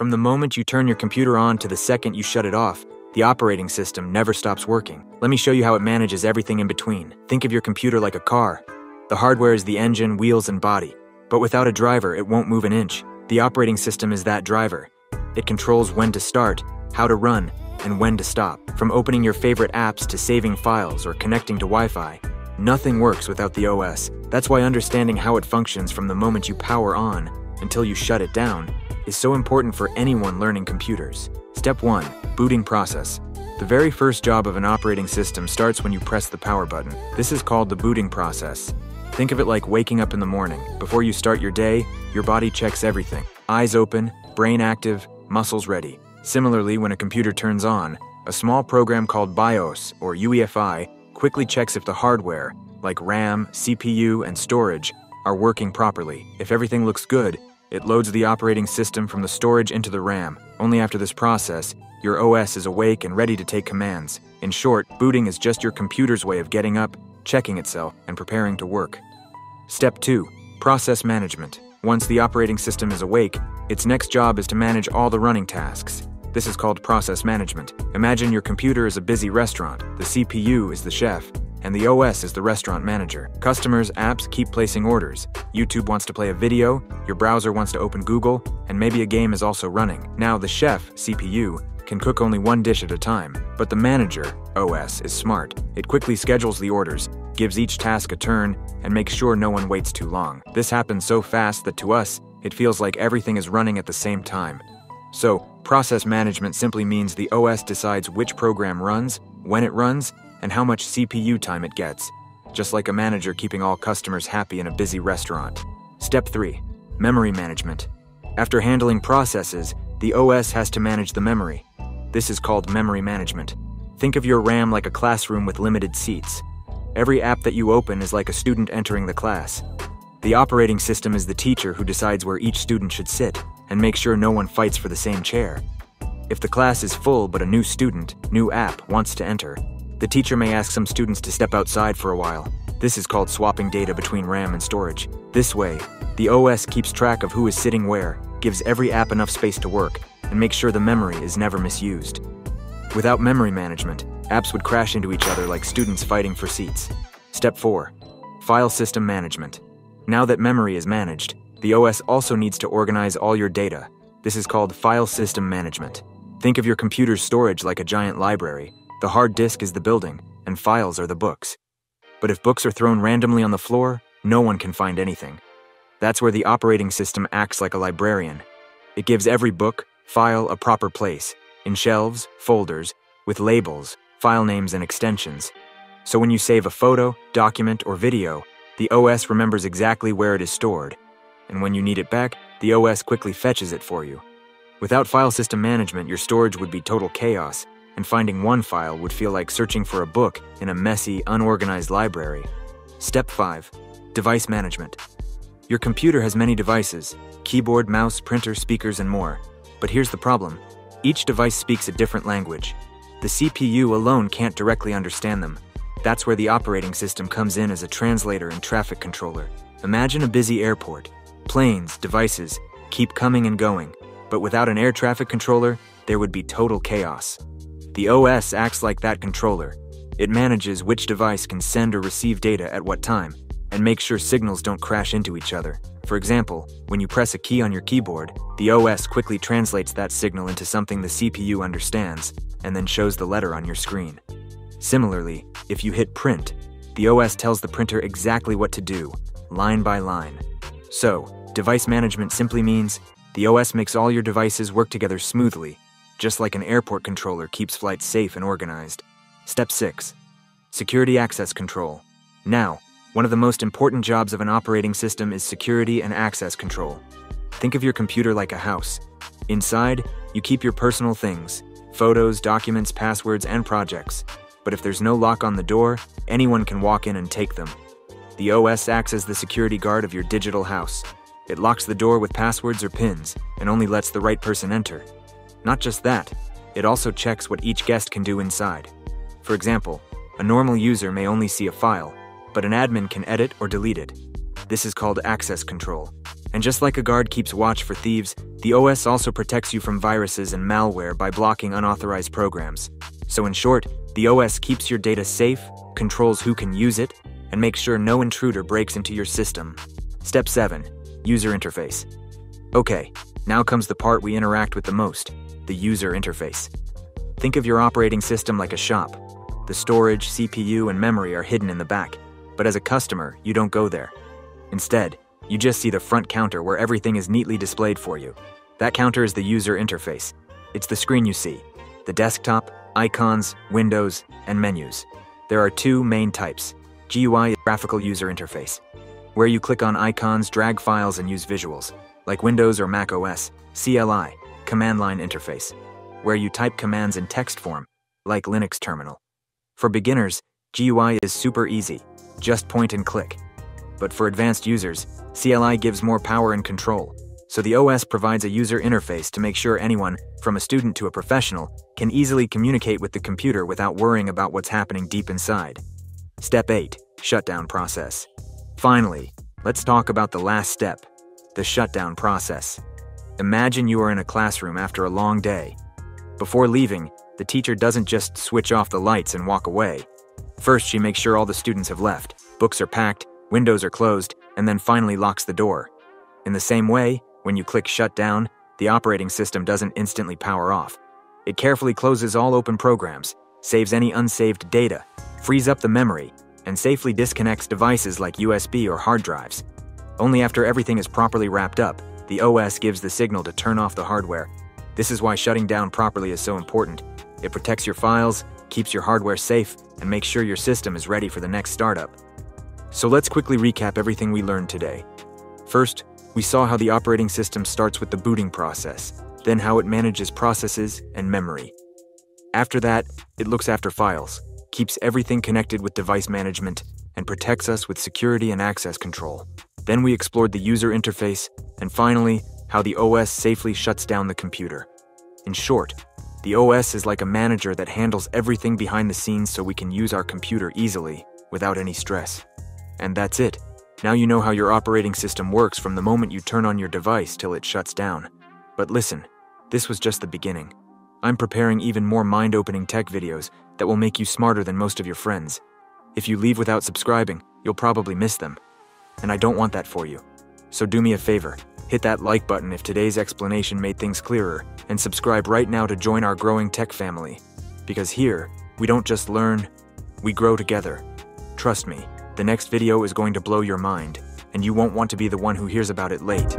From the moment you turn your computer on to the second you shut it off, the operating system never stops working. Let me show you how it manages everything in between. Think of your computer like a car. The hardware is the engine, wheels, and body. But without a driver, it won't move an inch. The operating system is that driver. It controls when to start, how to run, and when to stop. From opening your favorite apps to saving files or connecting to Wi Fi, nothing works without the OS. That's why understanding how it functions from the moment you power on until you shut it down is so important for anyone learning computers. Step 1 Booting Process. The very first job of an operating system starts when you press the power button. This is called the booting process. Think of it like waking up in the morning. Before you start your day, your body checks everything eyes open, brain active, muscles ready. Similarly, when a computer turns on, a small program called BIOS, or UEFI, quickly checks if the hardware, like RAM, CPU, and storage, are working properly. If everything looks good, it loads the operating system from the storage into the RAM. Only after this process, your OS is awake and ready to take commands. In short, booting is just your computer's way of getting up, checking itself, and preparing to work. Step 2 Process Management. Once the operating system is awake, its next job is to manage all the running tasks. This is called process management. Imagine your computer is a busy restaurant, the CPU is the chef, and the OS is the restaurant manager. Customers' apps keep placing orders. YouTube wants to play a video, your browser wants to open Google, and maybe a game is also running. Now, the chef, CPU, can cook only one dish at a time, but the manager, OS, is smart. It quickly schedules the orders, gives each task a turn, and makes sure no one waits too long. This happens so fast that to us, it feels like everything is running at the same time. So, process management simply means the OS decides which program runs, when it runs, and how much CPU time it gets, just like a manager keeping all customers happy in a busy restaurant. Step 3 Memory Management. After handling processes, the OS has to manage the memory. This is called memory management. Think of your RAM like a classroom with limited seats. Every app that you open is like a student entering the class. The operating system is the teacher who decides where each student should sit and makes sure no one fights for the same chair. If the class is full but a new student, new app, wants to enter, the teacher may ask some students to step outside for a while. This is called swapping data between RAM and storage. This way, the OS keeps track of who is sitting where, gives every app enough space to work, and makes sure the memory is never misused. Without memory management, apps would crash into each other like students fighting for seats. Step 4 File System Management. Now that memory is managed, the OS also needs to organize all your data. This is called File System Management. Think of your computer's storage like a giant library. The hard disk is the building, and files are the books. But if books are thrown randomly on the floor, no one can find anything. That's where the operating system acts like a librarian. It gives every book, File a proper place, in shelves, folders, with labels, file names, and extensions. So when you save a photo, document, or video, the OS remembers exactly where it is stored. And when you need it back, the OS quickly fetches it for you. Without file system management, your storage would be total chaos, and finding one file would feel like searching for a book in a messy, unorganized library. Step 5 Device Management. Your computer has many devices keyboard, mouse, printer, speakers, and more. But here's the problem each device speaks a different language. The CPU alone can't directly understand them. That's where the operating system comes in as a translator and traffic controller. Imagine a busy airport. Planes, devices, keep coming and going. But without an air traffic controller, there would be total chaos. The OS acts like that controller. It manages which device can send or receive data at what time, and makes sure signals don't crash into each other. For example, when you press a key on your keyboard, the OS quickly translates that signal into something the CPU understands, and then shows the letter on your screen. Similarly, if you hit print, the OS tells the printer exactly what to do, line by line. So, device management simply means the OS makes all your devices work together smoothly, just like an airport controller keeps flights safe and organized. Step 6 Security Access Control. Now, one of the most important jobs of an operating system is security and access control. Think of your computer like a house. Inside, you keep your personal things photos, documents, passwords, and projects. But if there's no lock on the door, anyone can walk in and take them. The OS acts as the security guard of your digital house. It locks the door with passwords or pins and only lets the right person enter. Not just that, it also checks what each guest can do inside. For example, a normal user may only see a file, but an admin can edit or delete it. This is called access control. And just like a guard keeps watch for thieves, the OS also protects you from viruses and malware by blocking unauthorized programs. So, in short, the OS keeps your data safe, controls who can use it, and makes sure no intruder breaks into your system. Step 7 User Interface. Okay, now comes the part we interact with the most the user interface. Think of your operating system like a shop. The storage, CPU, and memory are hidden in the back, but as a customer, you don't go there. Instead, you just see the front counter where everything is neatly displayed for you. That counter is the user interface. It's the screen you see the desktop, icons, windows, and menus. There are two main types GUI graphical user interface, where you click on icons, drag files, and use visuals, like Windows or Mac OS, CLI, command line interface, where you type commands in text form, like Linux terminal. For beginners, GUI is super easy, just point and click. But for advanced users, CLI gives more power and control, so the OS provides a user interface to make sure anyone, from a student to a professional, can easily communicate with the computer without worrying about what's happening deep inside. Step 8 Shutdown Process. Finally, let's talk about the last step the shutdown process. Imagine you are in a classroom after a long day. Before leaving, the teacher doesn't just switch off the lights and walk away. First, she makes sure all the students have left, books are packed, windows are closed, and then finally locks the door. In the same way, when you click shut down, the operating system doesn't instantly power off. It carefully closes all open programs, saves any unsaved data, frees up the memory, and safely disconnects devices like USB or hard drives. Only after everything is properly wrapped up, the OS gives the signal to turn off the hardware. This is why shutting down properly is so important. It protects your files, keeps your hardware safe, and makes sure your system is ready for the next startup. So let's quickly recap everything we learned today. First, we saw how the operating system starts with the booting process, then how it manages processes and memory. After that, it looks after files, keeps everything connected with device management, and protects us with security and access control. Then we explored the user interface, and finally, how the OS safely shuts down the computer. In short, the OS is like a manager that handles everything behind the scenes so we can use our computer easily, without any stress. And that's it. Now you know how your operating system works from the moment you turn on your device till it shuts down. But listen, this was just the beginning. I'm preparing even more mind opening tech videos that will make you smarter than most of your friends. If you leave without subscribing, you'll probably miss them. And I don't want that for you. So do me a favor hit that like button if today's explanation made things clearer, and subscribe right now to join our growing tech family. Because here, we don't just learn, we grow together. Trust me, the next video is going to blow your mind, and you won't want to be the one who hears about it late.